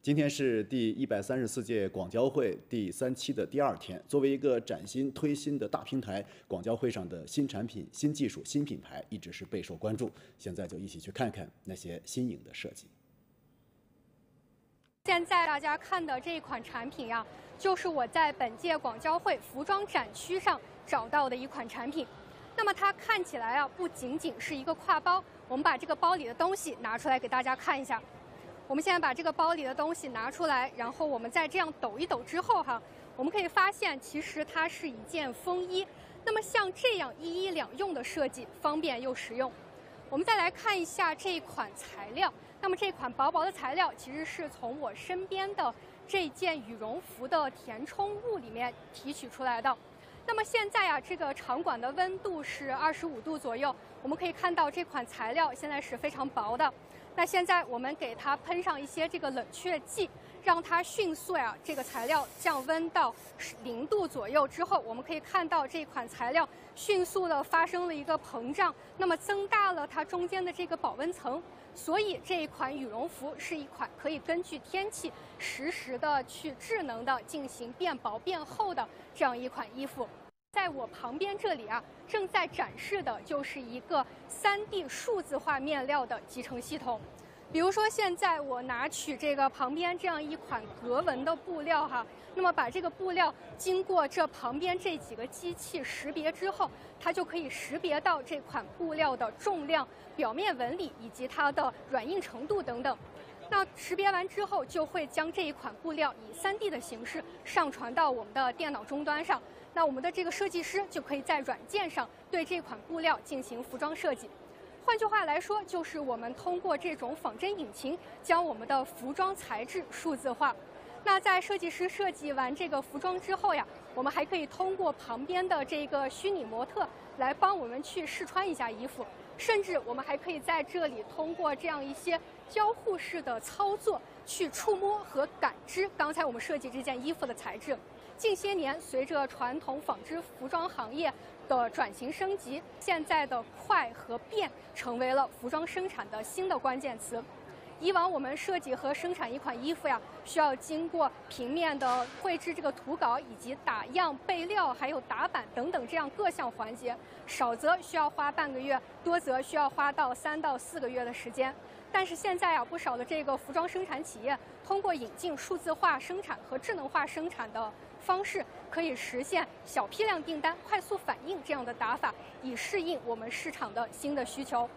今天是第一百三十四届广交会第三期的第二天。作为一个崭新推新的大平台，广交会上的新产品、新技术、新品牌一直是备受关注。现在就一起去看看那些新颖的设计。现在大家看的这一款产品呀，就是我在本届广交会服装展区上找到的一款产品。那么它看起来啊，不仅仅是一个挎包。我们把这个包里的东西拿出来给大家看一下。我们现在把这个包里的东西拿出来，然后我们再这样抖一抖之后哈，我们可以发现其实它是一件风衣。那么像这样一衣两用的设计，方便又实用。我们再来看一下这款材料。那么这款薄薄的材料其实是从我身边的这件羽绒服的填充物里面提取出来的。那么现在啊，这个场馆的温度是二十五度左右，我们可以看到这款材料现在是非常薄的。那现在我们给它喷上一些这个冷却剂，让它迅速呀，这个材料降温到零度左右之后，我们可以看到这款材料迅速的发生了一个膨胀，那么增大了它中间的这个保温层，所以这一款羽绒服是一款可以根据天气实时的去智能的进行变薄变厚的这样一款衣服。在我旁边这里啊，正在展示的就是一个 3D 数字化面料的集成系统。比如说，现在我拿取这个旁边这样一款格纹的布料哈，那么把这个布料经过这旁边这几个机器识别之后，它就可以识别到这款布料的重量、表面纹理以及它的软硬程度等等。那识别完之后，就会将这一款布料以 3D 的形式上传到我们的电脑终端上。那我们的这个设计师就可以在软件上对这款布料进行服装设计。换句话来说，就是我们通过这种仿真引擎，将我们的服装材质数字化。那在设计师设计完这个服装之后呀，我们还可以通过旁边的这个虚拟模特来帮我们去试穿一下衣服，甚至我们还可以在这里通过这样一些交互式的操作去触摸和感知刚才我们设计这件衣服的材质。近些年，随着传统纺织服装行业的转型升级，现在的快和便成为了服装生产的新的关键词。以往我们设计和生产一款衣服呀，需要经过平面的绘制这个图稿，以及打样、备料，还有打版等等这样各项环节，少则需要花半个月，多则需要花到三到四个月的时间。但是现在啊，不少的这个服装生产企业通过引进数字化生产和智能化生产的方式，可以实现小批量订单、快速反应这样的打法，以适应我们市场的新的需求。